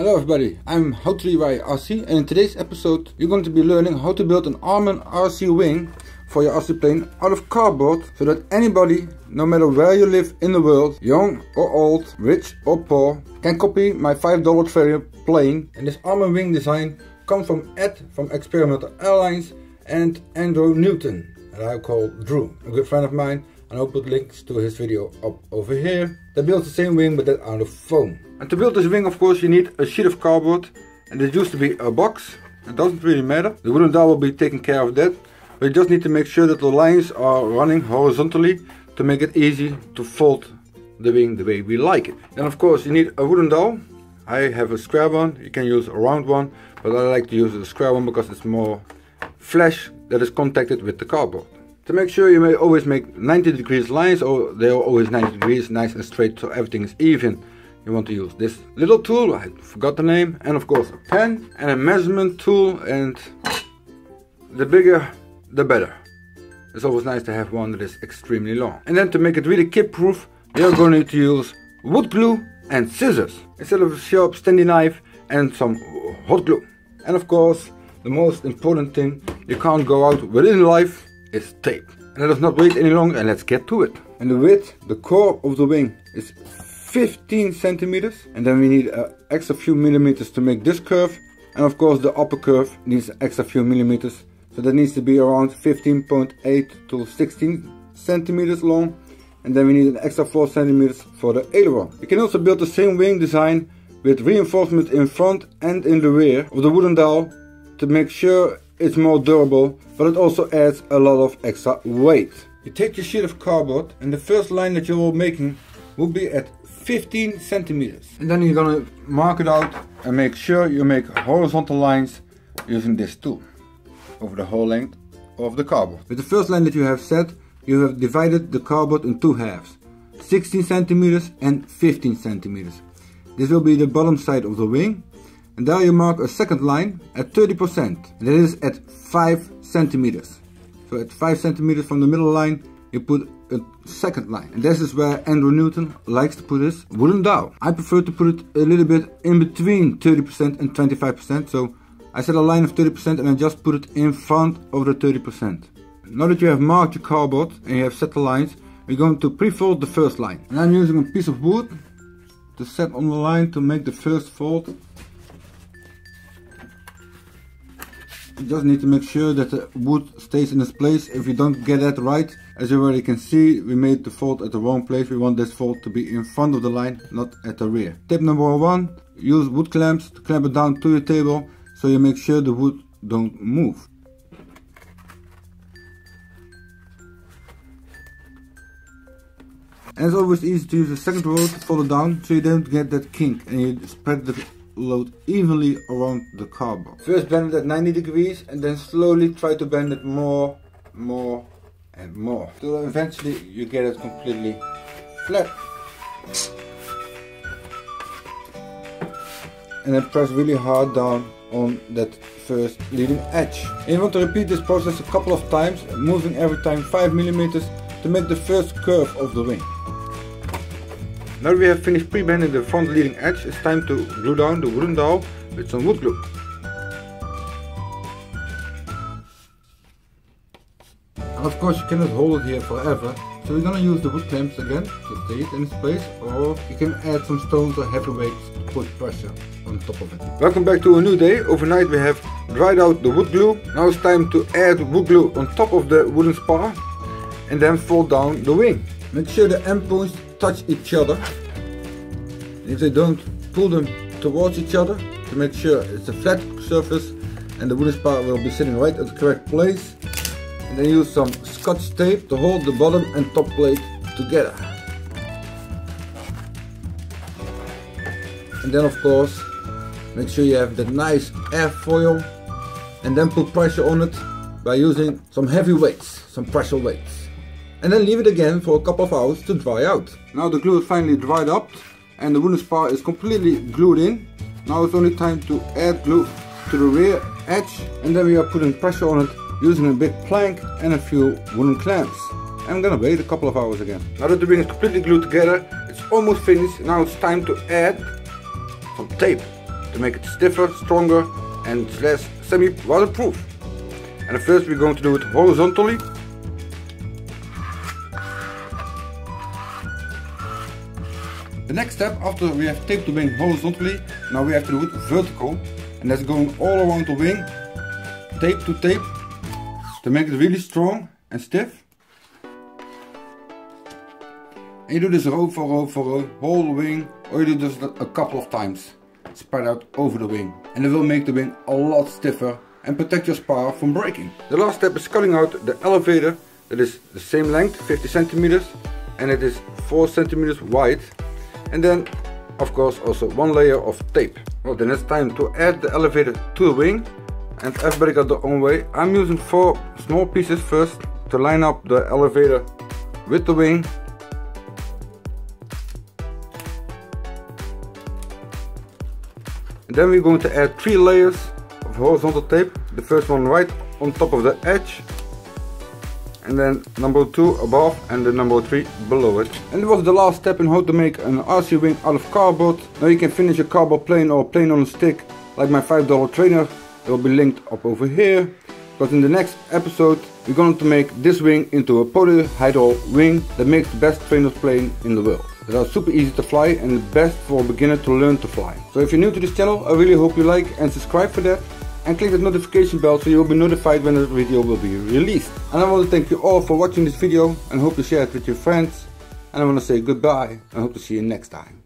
Hello everybody, I'm How To DIY RC and in today's episode you're going to be learning how to build an Armin RC wing for your RC plane out of cardboard so that anybody, no matter where you live in the world, young or old, rich or poor, can copy my $5 trainer plane. And this Armin wing design comes from Ed from Experimental Airlines and Andrew Newton, that I call Drew, a good friend of mine and I'll put links to his video up over here. That builds the same wing but that out of foam. And to build this wing of course you need a sheet of cardboard and it used to be a box. It doesn't really matter. The wooden dowel will be taking care of that. But you just need to make sure that the lines are running horizontally to make it easy to fold the wing the way we like it. And of course you need a wooden dowel. I have a square one, you can use a round one, but I like to use a square one because it's more flesh that is contacted with the cardboard. To make sure you may always make 90 degrees lines or they are always 90 degrees, nice and straight so everything is even. You want to use this little tool, I forgot the name, and of course a pen and a measurement tool and the bigger the better. It's always nice to have one that is extremely long. And then to make it really kid proof, you're going to use wood glue and scissors instead of a sharp Stanley knife and some hot glue. And of course, the most important thing you can't go out within life is tape. And let us not wait any longer and let's get to it. And the width, the core of the wing is 15 centimeters. And then we need an extra few millimeters to make this curve. And of course the upper curve needs an extra few millimeters so that needs to be around 15.8 to 16 centimeters long. And then we need an extra 4 centimeters for the aileron. You can also build the same wing design with reinforcement in front and in the rear of the wooden dowel to make sure it's more durable, but it also adds a lot of extra weight. You take your sheet of cardboard and the first line that you're making will be at 15 centimeters. And then you're gonna mark it out and make sure you make horizontal lines using this tool over the whole length of the cardboard. With the first line that you have set, you have divided the cardboard in two halves, 16 centimeters and 15 centimeters. This will be the bottom side of the wing. And there you mark a second line at 30%, and that is at 5 centimeters. So at 5 centimeters from the middle line, you put a second line. And this is where Andrew Newton likes to put his wooden dowel. I prefer to put it a little bit in between 30% and 25%, so I set a line of 30% and I just put it in front of the 30%. Now that you have marked your cardboard and you have set the lines, we're going to pre-fold the first line. And I'm using a piece of wood to set on the line to make the first fold. You just need to make sure that the wood stays in its place. If you don't get that right, as you already can see, we made the fold at the wrong place. We want this fold to be in front of the line, not at the rear. Tip number one, use wood clamps to clamp it down to your table so you make sure the wood don't move. And it's always easy to use the second row to follow down so you don't get that kink and you spread the load evenly around the cardboard. First bend it at 90 degrees and then slowly try to bend it more, more and more. Till eventually you get it completely flat. And then press really hard down on that first leading edge. And you want to repeat this process a couple of times, moving every time 5 millimeters to make the first curve of the wing. Now we have finished pre-bending the front leading edge, it's time to glue down the wooden dowel with some wood glue. And of course you cannot hold it here forever, so we're gonna use the wood clamps again to stay it in its place, or you can add some stones or heavy weights to put pressure on top of it. Welcome back to a new day. Overnight we have dried out the wood glue. Now it's time to add wood glue on top of the wooden spar and then fold down the wing. Make sure the end points touch each other. If they don't, pull them towards each other to make sure it's a flat surface and the wooden spar will be sitting right at the correct place. And then use some scotch tape to hold the bottom and top plate together. And then of course, make sure you have that nice airfoil and then put pressure on it by using some heavy weights, some pressure weights. And then leave it again for a couple of hours to dry out. Now the glue is finally dried up and the wooden spar is completely glued in. Now it's only time to add glue to the rear edge and then we are putting pressure on it using a big plank and a few wooden clamps. I'm gonna wait a couple of hours again. Now that the wing is completely glued together, it's almost finished. Now it's time to add some tape. to make it stiffer, stronger and less semi-waterproof. And first we're going to do it horizontally. The next step after we have taped the wing horizontally, now we have to do it vertical. And that's going all around the wing, tape to tape, to make it really strong and stiff. And you do this row for row for row, whole wing, or you do this a couple of times, spread out over the wing. And it will make the wing a lot stiffer and protect your spar from breaking. The last step is cutting out the elevator that is the same length, 50 centimeters, and it is 4 centimeters wide. And then, of course, also one layer of tape. Well, then it's time to add the elevator to the wing, and everybody got their own way. I'm using four small pieces first to line up the elevator with the wing And then we're going to add three layers of horizontal tape. The first one right on top of the edge. And then number two above and the number three below it. And it was the last step in how to make an RC wing out of cardboard. Now you can finish a cardboard plane or plane on a stick like my $5 trainer. It will be linked up over here. But in the next episode we're going to make this wing into a polyhedral wing that makes the best trainer plane in the world. that are super easy to fly and the best for a beginner to learn to fly. So if you're new to this channel, I really hope you like and subscribe for that. And click that notification bell so you'll be notified when the video will be released. And I want to thank you all for watching this video and hope you share it with your friends. And I want to say goodbye and hope to see you next time.